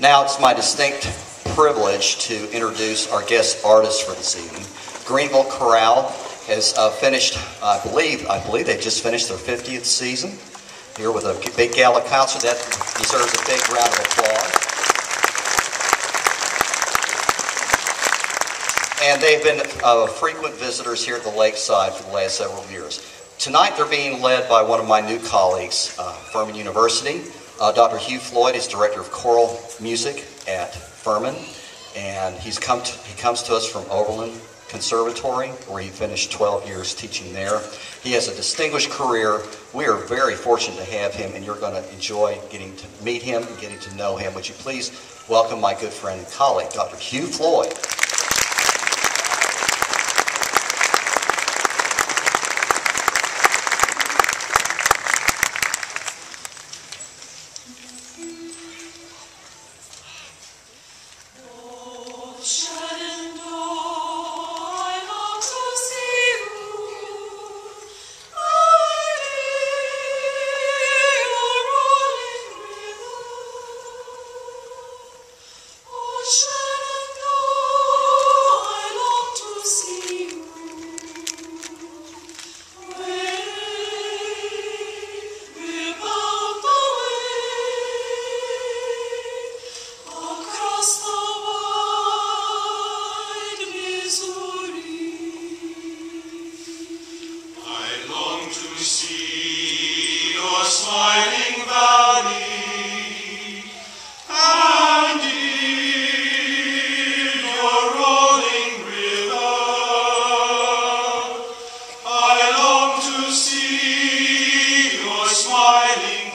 Now it's my distinct privilege to introduce our guest artist for this evening. Greenville Chorale has uh, finished, I believe, I believe they just finished their 50th season here with a big gala concert that deserves a big round of applause. And they've been uh, frequent visitors here at the Lakeside for the last several years. Tonight they're being led by one of my new colleagues, uh, Furman University. Uh, Dr. Hugh Floyd is Director of Choral Music at Furman, and he's come to, he comes to us from Oberlin Conservatory, where he finished 12 years teaching there. He has a distinguished career. We are very fortunate to have him, and you're going to enjoy getting to meet him and getting to know him. Would you please welcome my good friend and colleague, Dr. Hugh Floyd. smiling.